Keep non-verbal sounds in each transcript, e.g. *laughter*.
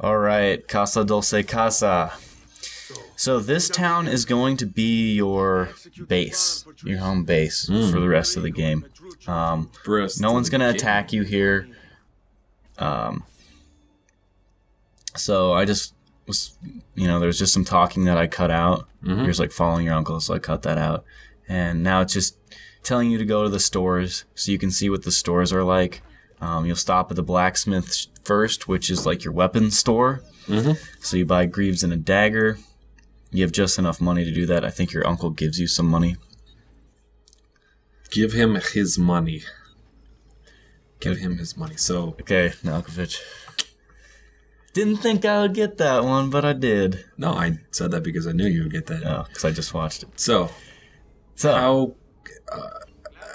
All right, Casa Dolce Casa. So this town is going to be your base, your home base for the rest of the game. Um, no one's gonna attack you here. Um, so I just was, you know, there's just some talking that I cut out. You're like following your uncle, so I cut that out. And now it's just telling you to go to the stores so you can see what the stores are like. Um, you'll stop at the blacksmith first, which is like your weapon store. Mhm. So you buy greaves and a dagger. You have just enough money to do that. I think your uncle gives you some money. Give him his money. Give him his money. So Okay, Malkovich. Didn't think I would get that one, but I did. no, I said that because I knew you would get that. Oh, because I just watched it. So So, how uh,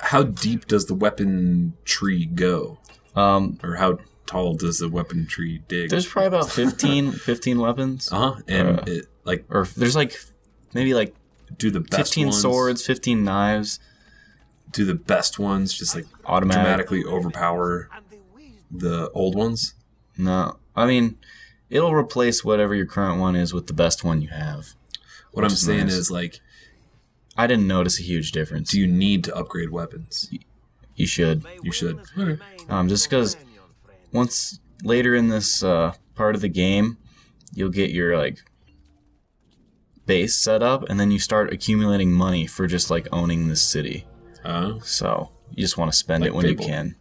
how deep does the weapon tree go, um, or how tall does the weapon tree dig? there's probably about *laughs* 15, 15 weapons. uh huh, and Uh, it like Or there's like maybe like do the best 15 ones, swords, 15 knives, Do the best ones just like automatic. dramatically overpower the old ones? No, I mean, it'll replace whatever your current one is with the best one you have. What I'm is saying nice. is like, I didn't notice a huge difference. do you need to upgrade weapons? You should. You should. Um, just because once later in this uh, part of the game, you'll get your like base set up, and then you start accumulating money for just like owning this city. Uh, So you just want to spend Like it when Fable. you can.